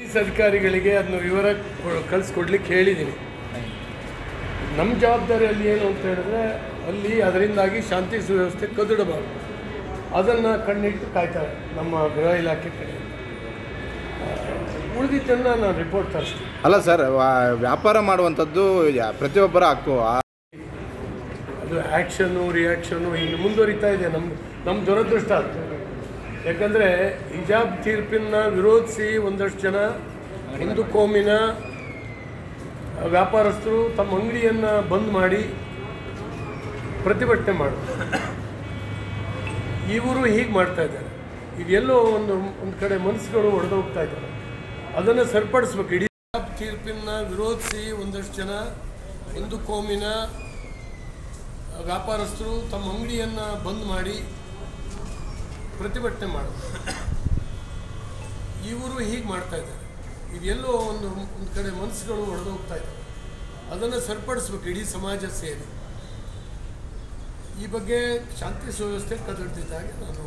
Police ಅಧಿಕಾರಿಗಳಿಗೆ ಅದನ್ನು ವಿವರ ಕಳಿಸ್ಕೊಡ್ಲಿಕ್ಕೆ ಹೇಳಿದ್ದೀನಿ ನಮ್ಮ ಜವಾಬ್ದಾರಿಯಲ್ಲಿ ಏನು ಅಂತ ಹೇಳಿದ್ರೆ ಅಲ್ಲಿ ಅದರಿಂದಾಗಿ ಶಾಂತಿ ಸುವ್ಯವಸ್ಥೆ ಕದಡಬಾರ್ದು. ಅದನ್ನು ಕಣ್ಣಿಟ್ಟು ಕಾಯ್ತಾರೆ ನಮ್ಮ ಗೃಹ ಇಲಾಖೆ ಕಡೆ. ಉಳಿದಿದ್ದನ್ನು ನಾನು ರಿಪೋರ್ಟ್ ತರಿಸ್ತೀನಿ. ಅಲ್ಲ ಸರ್ ವ್ಯಾಪಾರ ಮಾಡುವಂಥದ್ದು ಪ್ರತಿಯೊಬ್ಬರ ಹಕ್ಕು. ಅದು ಆ್ಯಕ್ಷನ್ನು ರಿಯಾಕ್ಷನ್ನು ಹಿಂಗೆ ಮುಂದುವರಿತಾ ಇದೆ. ನಮ್ಮ ನಮ್ಮ ದುರದೃಷ್ಟ ಅದು ಯಾಕಂದರೆ ಹಿಜಾಬ್ ತೀರ್ಪಿನ ವಿರೋಧಿಸಿ ಒಂದಷ್ಟು ಜನ ಹಿಂದೂ ಕೋಮಿನ ವ್ಯಾಪಾರಸ್ಥರು ತಮ್ಮ ಅಂಗಡಿಯನ್ನು ಬಂದ್ ಮಾಡಿ ಪ್ರತಿಭಟನೆ ಮಾಡಿದ್ರು. ಇವರು ಹೀಗೆ ಮಾಡ್ತಾ ಇದ್ದಾರೆ. ಇದೆಲ್ಲೋ ಒಂದು ಒಂದು ಕಡೆ ಮನಸ್ಸುಗಳು ಹೊಡೆದೋಗ್ತಾ ಇದ್ದಾರೆ. ಅದನ್ನು ಸರಿಪಡಿಸ್ಬೇಕು. ಇಡೀ ಹಿಜಾಬ್ ತೀರ್ಪಿನ ವಿರೋಧಿಸಿ ಒಂದಷ್ಟು ಜನ ಹಿಂದೂ ಕೋಮಿನ ವ್ಯಾಪಾರಸ್ಥರು ತಮ್ಮ ಅಂಗಡಿಯನ್ನು ಬಂದ್ ಮಾಡಿ ಪ್ರತಿಭಟನೆ ಮಾಡೋದು. ಇವರು ಹೀಗೆ ಮಾಡ್ತಾ ಇದ್ದಾರೆ. ಇದೆಲ್ಲೋ ಒಂದು ಒಂದು ಕಡೆ ಮನಸ್ಸುಗಳು ಹೊಡೆದೋಗ್ತಾ ಇದ್ದಾರೆ ಅದನ್ನು ಸರಿಪಡಿಸ್ಬೇಕು ಇಡೀ ಸಮಾಜ ಸೇರಿ. ಈ ಬಗ್ಗೆ ಶಾಂತಿ ಸುವ್ಯವಸ್ಥೆ ಕದಡ್ತಿದ್ದಾಗೆ ನಾನು